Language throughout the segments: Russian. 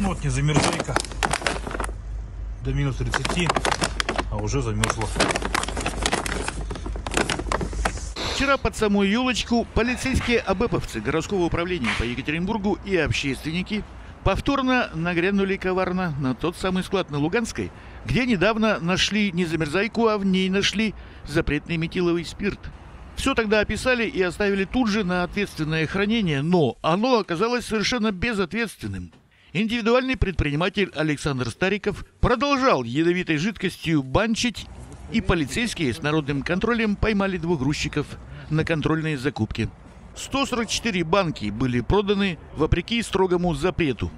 Ну не замерзайка. До минус 30, а уже замерзла. Вчера под самую елочку полицейские абэповцы городского управления по Екатеринбургу и общественники повторно нагрянули коварно на тот самый склад на Луганской, где недавно нашли не замерзайку, а в ней нашли запретный метиловый спирт. Все тогда описали и оставили тут же на ответственное хранение, но оно оказалось совершенно безответственным. Индивидуальный предприниматель Александр Стариков продолжал ядовитой жидкостью банчить, и полицейские с народным контролем поймали двух грузчиков на контрольные закупки. 144 банки были проданы вопреки строгому запрету.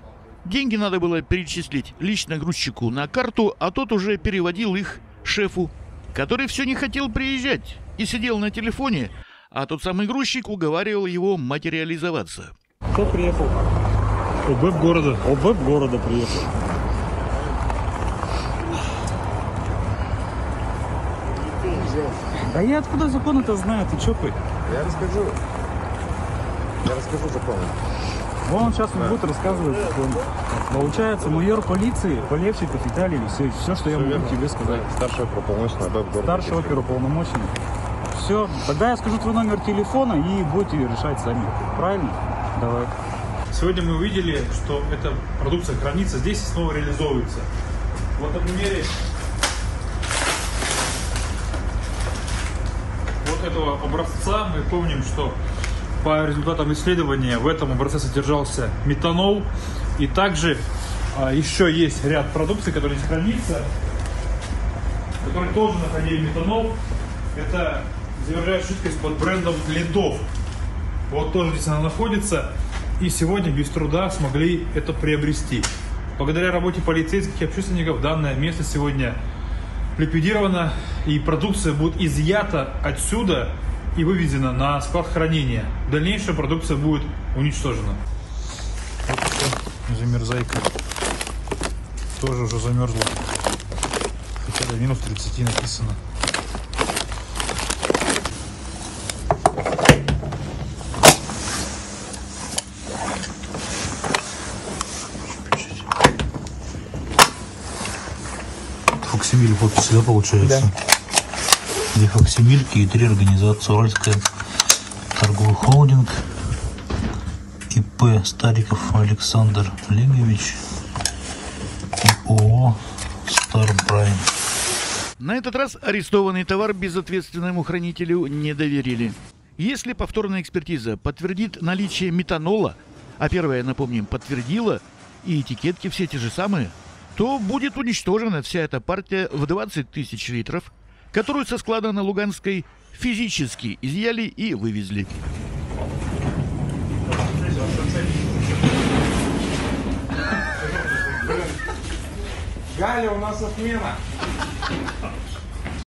Деньги надо было перечислить лично грузчику на карту, а тот уже переводил их шефу, который все не хотел приезжать и сидел на телефоне, а тот самый грузчик уговаривал его материализоваться. Кто приехал? УБЭП города. ОБЭП города приехал. Да я откуда закон это знаю, ты ты? Я расскажу. Я расскажу законы. Вон он сейчас мне будет рассказывать закон. Получается, майор полиции, Полевчиков Виталий Алексеевич, все, что я могу тебе сказать. Старший оперуполномоченный АБЭП города. Старший оперуполномоченный. Все, тогда я скажу твой номер телефона и будете решать сами. Правильно? Давай. Сегодня мы увидели, что эта продукция хранится здесь и снова реализовывается. Вот на примере вот этого образца мы помним, что по результатам исследования в этом образце содержался метанол. И также а, еще есть ряд продукций, которые здесь хранится, которые тоже находили метанол. Это завершает жидкость под брендом Ледов. Вот тоже здесь она находится. И сегодня без труда смогли это приобрести. Благодаря работе полицейских и общественников данное место сегодня ликвидировано. И продукция будет изъята отсюда и вывезена на склад хранения. Дальнейшая продукция будет уничтожена. Вот замерзайка. Тоже уже замерзла. Хотя до минус 30 написано. Фоксимиль подписи, да, получается? Две фоксимильки и три организации. Уральская торговый холдинг, ИП Стариков Александр Олегович и ООО Старпрайм. На этот раз арестованный товар безответственному хранителю не доверили. Если повторная экспертиза подтвердит наличие метанола, а первая, напомним, подтвердила, и этикетки все те же самые, то будет уничтожена вся эта партия в 20 тысяч литров, которую со склада на Луганской физически изъяли и вывезли. Галя, у нас отмена.